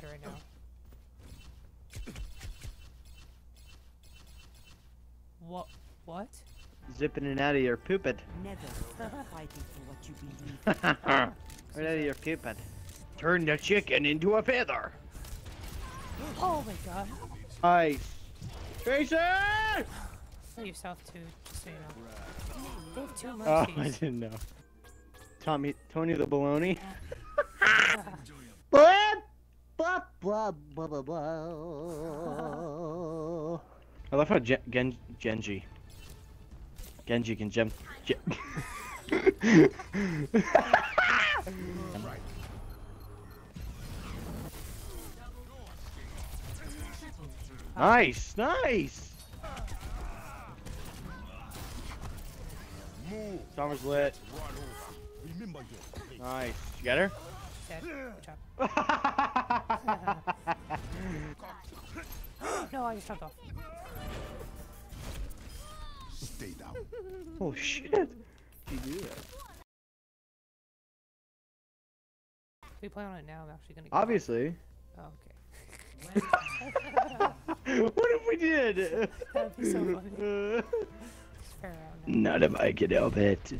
bad right now. What? What? Zipping it out of your poopid. Never fighting for what you believe. right out of your poopid. Turn the chicken into a feather. Oh my god. Nice. Tracer! Leave yourself too, so you know. They have two mercies. Oh, I didn't know. Tommy, Tony the Baloney. Blah, blah, blah, blah. I love how Gen- Gen- Genji. Genji can gem. Gen- nice, nice. Summer's lit. Nice. You get her? Dead. Good job. no, I just jumped off. Stay down. oh shit. Did you do that? We play on it now, I'm actually gonna. get off. Obviously. Oh, okay. what if we did? That'd be so funny. It's fair round. now. Not if I could help it.